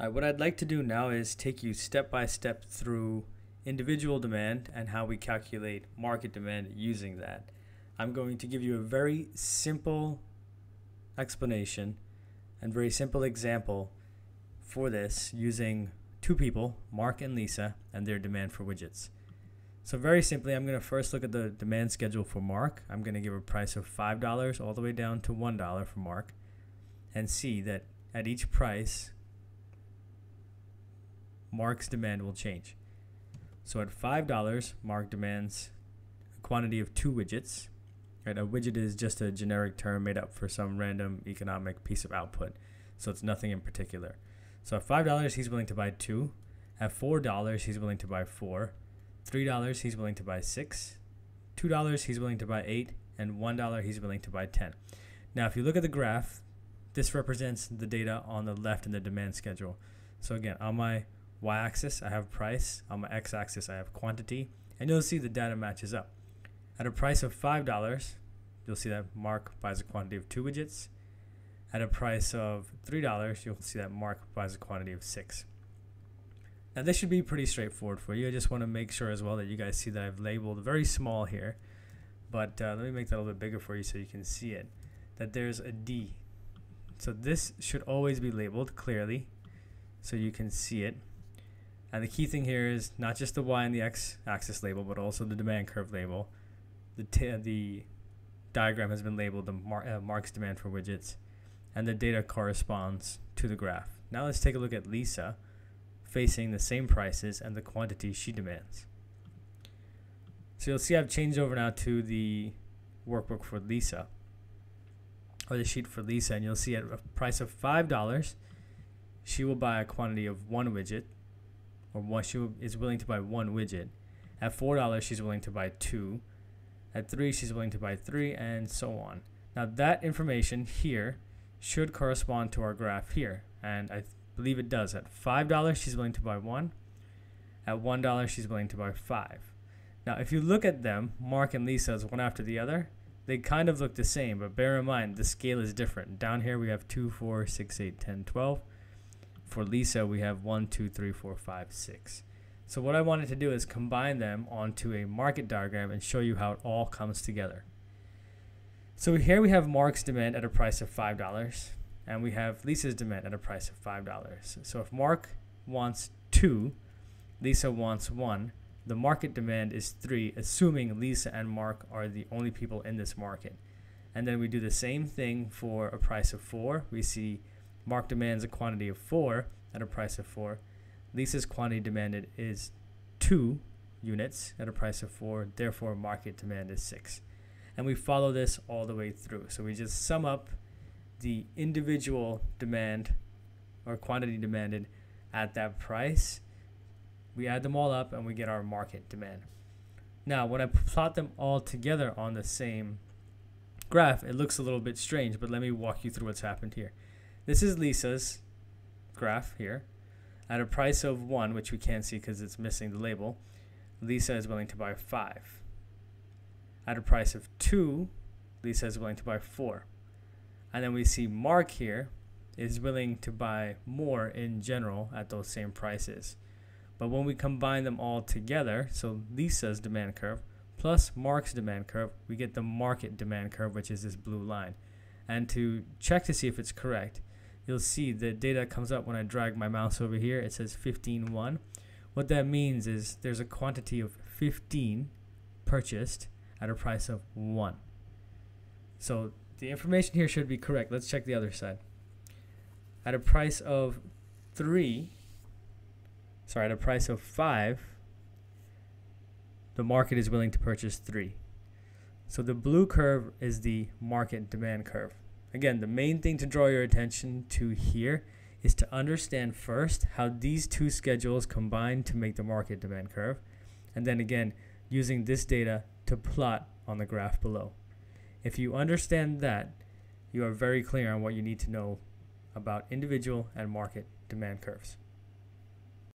Right, what I'd like to do now is take you step by step through individual demand and how we calculate market demand using that. I'm going to give you a very simple explanation and very simple example for this using two people, Mark and Lisa, and their demand for widgets. So very simply, I'm going to first look at the demand schedule for Mark. I'm going to give a price of $5 all the way down to $1 for Mark and see that at each price, Mark's demand will change. So at $5, Mark demands a quantity of two widgets. Right, a widget is just a generic term made up for some random economic piece of output. So it's nothing in particular. So at $5, he's willing to buy two. At $4, he's willing to buy four. $3, he's willing to buy six. $2, he's willing to buy eight. And $1, he's willing to buy 10. Now, if you look at the graph, this represents the data on the left in the demand schedule. So again, on my y-axis, I have price. On my x-axis, I have quantity. And you'll see the data matches up. At a price of $5, you'll see that Mark buys a quantity of two widgets. At a price of $3, you'll see that Mark buys a quantity of six. Now this should be pretty straightforward for you. I just want to make sure as well that you guys see that I've labeled very small here. But uh, let me make that a little bit bigger for you so you can see it. That there's a D. So this should always be labeled clearly so you can see it. And the key thing here is not just the y and the x axis label, but also the demand curve label. The, the diagram has been labeled the mar uh, Mark's demand for widgets, and the data corresponds to the graph. Now let's take a look at Lisa facing the same prices and the quantity she demands. So you'll see I've changed over now to the workbook for Lisa, or the sheet for Lisa, and you'll see at a price of $5, she will buy a quantity of one widget or one, she is willing to buy one widget. At four dollars, she's willing to buy two. At three, she's willing to buy three, and so on. Now that information here should correspond to our graph here, and I believe it does. At five dollars, she's willing to buy one. At one dollar, she's willing to buy five. Now, if you look at them, Mark and Lisa's one after the other, they kind of look the same, but bear in mind the scale is different. Down here we have 2, 4, 6, 8, 10, 12 for Lisa, we have one, two, three, four, five, six. So what I wanted to do is combine them onto a market diagram and show you how it all comes together. So here we have Mark's demand at a price of $5 and we have Lisa's demand at a price of $5. So if Mark wants 2, Lisa wants 1, the market demand is 3 assuming Lisa and Mark are the only people in this market. And then we do the same thing for a price of 4. We see Mark demands a quantity of 4 at a price of 4. Lisa's quantity demanded is 2 units at a price of 4. Therefore, market demand is 6. And we follow this all the way through. So we just sum up the individual demand or quantity demanded at that price. We add them all up and we get our market demand. Now, when I plot them all together on the same graph, it looks a little bit strange, but let me walk you through what's happened here. This is Lisa's graph here. At a price of 1, which we can't see because it's missing the label, Lisa is willing to buy 5. At a price of 2, Lisa is willing to buy 4. And then we see Mark here is willing to buy more in general at those same prices. But when we combine them all together, so Lisa's demand curve plus Mark's demand curve, we get the market demand curve, which is this blue line. And to check to see if it's correct, you'll see the data comes up when I drag my mouse over here. It says 15.1. What that means is there's a quantity of 15 purchased at a price of 1. So the information here should be correct. Let's check the other side. At a price of 3, sorry, at a price of 5, the market is willing to purchase 3. So the blue curve is the market demand curve. Again, the main thing to draw your attention to here is to understand first how these two schedules combine to make the market demand curve, and then again, using this data to plot on the graph below. If you understand that, you are very clear on what you need to know about individual and market demand curves.